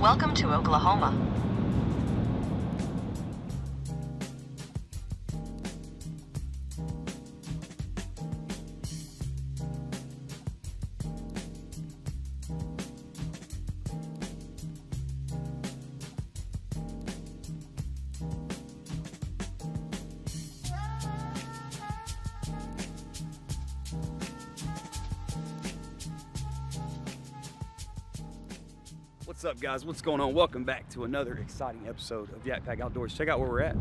Welcome to Oklahoma. What's up, guys? What's going on? Welcome back to another exciting episode of YakPak Outdoors. Check out where we're at.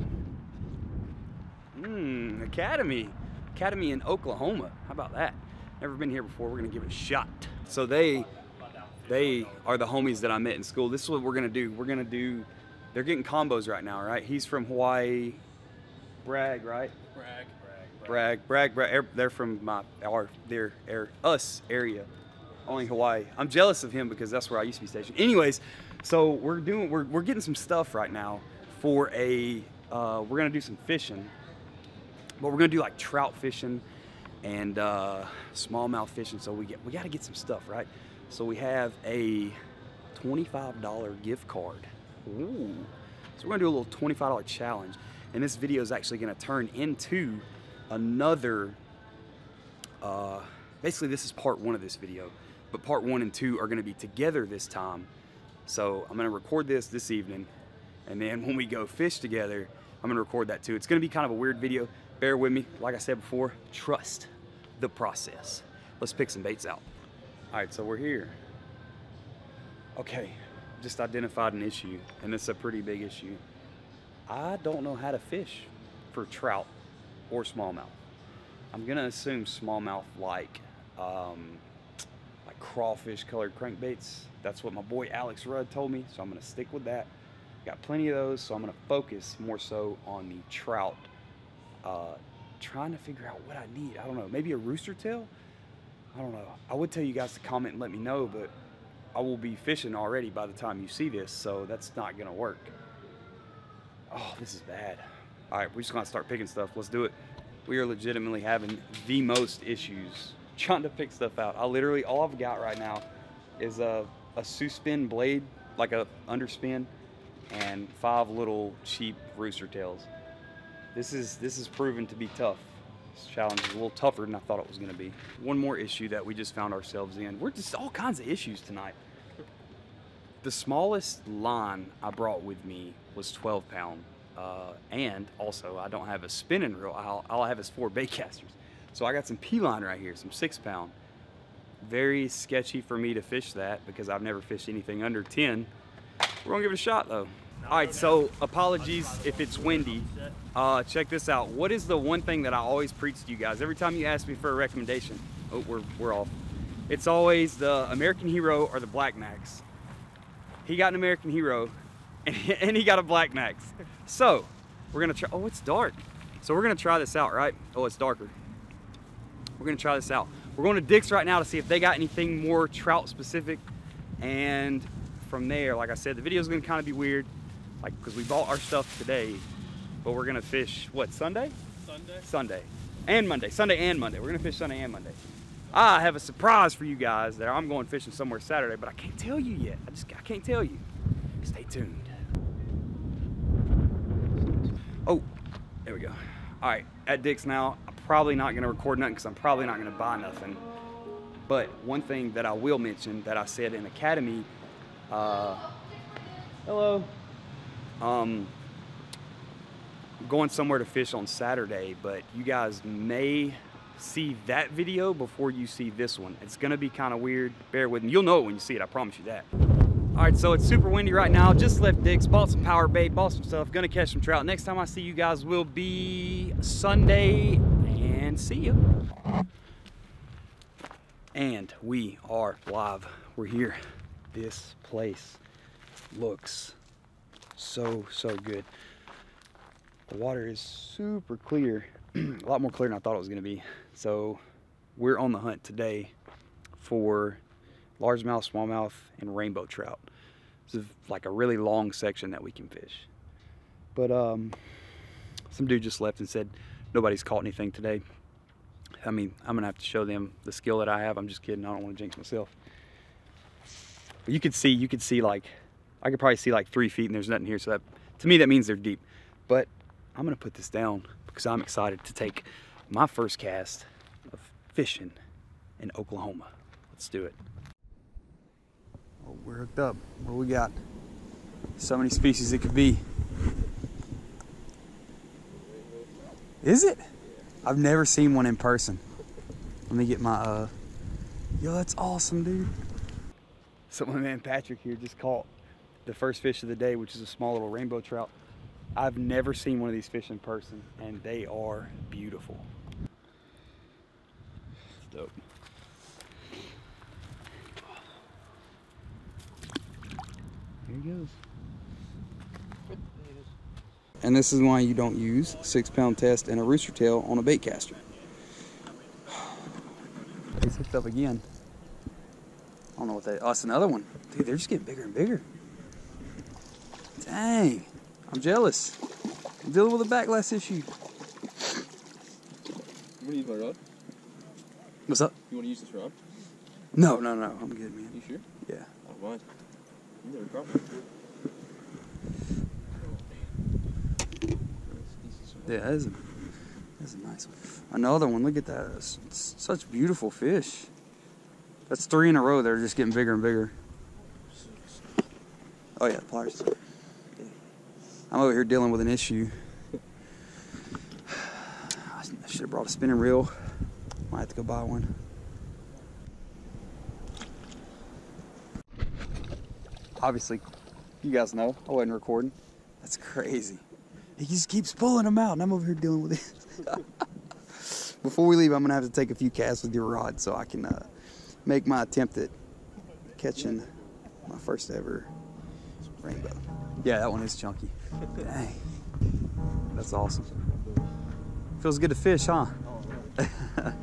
Mmm, Academy. Academy in Oklahoma. How about that? Never been here before. We're gonna give it a shot. So they, they are the homies that I met in school. This is what we're gonna do. We're gonna do. They're getting combos right now, right? He's from Hawaii. Bragg, right? Bragg. Bragg, Bragg, Bragg. They're from my our their air us area, only Hawaii. I'm jealous of him because that's where I used to be stationed. Anyways, so we're doing we're we're getting some stuff right now for a uh, we're gonna do some fishing, but we're gonna do like trout fishing and uh, smallmouth fishing. So we get we got to get some stuff right. So we have a twenty-five dollar gift card. Ooh. So we're gonna do a little twenty-five dollar challenge, and this video is actually gonna turn into another. Uh, basically, this is part one of this video, but part one and two are gonna be together this time. So I'm gonna record this this evening, and then when we go fish together, I'm gonna record that too. It's gonna be kind of a weird video. Bear with me. Like I said before, trust the process. Let's pick some baits out. All right, so we're here. Okay, just identified an issue, and it's a pretty big issue. I don't know how to fish for trout or smallmouth. I'm gonna assume smallmouth like um, like crawfish colored crankbaits. That's what my boy Alex Rudd told me, so I'm gonna stick with that. Got plenty of those, so I'm gonna focus more so on the trout. Uh, trying to figure out what I need. I don't know, maybe a rooster tail. I don't know. I would tell you guys to comment and let me know, but I will be fishing already by the time you see this, so that's not gonna work. Oh, this is bad. All right, we're just gonna start picking stuff. Let's do it. We are legitimately having the most issues trying to pick stuff out. I literally, all I've got right now is a, a suspend blade, like a underspin, and five little cheap rooster tails. This is, this is proven to be tough. This challenge is a little tougher than I thought it was gonna be. One more issue that we just found ourselves in. We're just all kinds of issues tonight. The smallest line I brought with me was 12 pound. Uh, and also, I don't have a spinning reel. All, all I have is four bait casters. So I got some P line right here, some six pound. Very sketchy for me to fish that because I've never fished anything under 10. We're gonna give it a shot though. All right, so apologies if it's windy. Uh, check this out. What is the one thing that I always preach to you guys? Every time you ask me for a recommendation, oh, we're, we're off. It's always the American Hero or the Black Max. He got an American Hero and he got a Black Max. So we're gonna try, oh, it's dark. So we're gonna try this out, right? Oh, it's darker. We're gonna try this out. We're going to Dick's right now to see if they got anything more trout specific. And from there, like I said, the video is gonna kind of be weird, like, because we bought our stuff today, but we're gonna fish, what, Sunday? Sunday. Sunday and Monday. Sunday and Monday. We're gonna fish Sunday and Monday. I have a surprise for you guys that I'm going fishing somewhere Saturday, but I can't tell you yet. I just I can't tell you. Stay tuned. Oh, there we go. All right, at Dick's now. I'm probably not gonna record nothing because I'm probably not gonna buy nothing. But one thing that I will mention that I said in Academy, uh, hello. Um, I'm going somewhere to fish on Saturday, but you guys may see that video before you see this one. It's gonna be kind of weird. Bear with me. You'll know it when you see it. I promise you that. All right, so it's super windy right now. Just left Dick's, bought some power bait, bought some stuff. Gonna catch some trout. Next time I see you guys will be Sunday, and see you. And we are live. We're here. This place looks so, so good. The water is super clear, a lot more clear than I thought it was gonna be. So we're on the hunt today for largemouth, smallmouth, and rainbow trout. This is like a really long section that we can fish. But um, some dude just left and said nobody's caught anything today. I mean, I'm gonna have to show them the skill that I have. I'm just kidding. I don't want to jinx myself. But you could see, you could see like I could probably see like three feet and there's nothing here. So that, to me, that means they're deep. But I'm gonna put this down because I'm excited to take my first cast of fishing in Oklahoma. Let's do it. We're hooked up. What do we got? So many species it could be. Is it? I've never seen one in person. Let me get my, uh, yo, that's awesome, dude. So my man Patrick here just caught the first fish of the day, which is a small little rainbow trout. I've never seen one of these fish in person, and they are beautiful. Dope. Here he goes. And this is why you don't use six pound test and a rooster tail on a bait caster. He's hooked up again. I don't know what that, oh, it's another one. Dude, they're just getting bigger and bigger. Dang, I'm jealous. I'm dealing with a backlash issue. You want to use my rod? What's up? You want to use this rod? No, no, no, I'm good, man. You sure? Yeah. I don't mind. You never caught Yeah, that is a, that's a nice one. Another one, look at that. It's, it's such beautiful fish. That's three in a row. They're just getting bigger and bigger. Oh yeah, pliers. I'm over here dealing with an issue. I should have brought a spinning reel. Might have to go buy one. Obviously, you guys know I wasn't recording. That's crazy. He just keeps pulling them out, and I'm over here dealing with it. Before we leave, I'm gonna have to take a few casts with your rod so I can uh, make my attempt at catching my first ever rainbow. Yeah, that one is chunky. Dang, that's awesome. Feels good to fish, huh?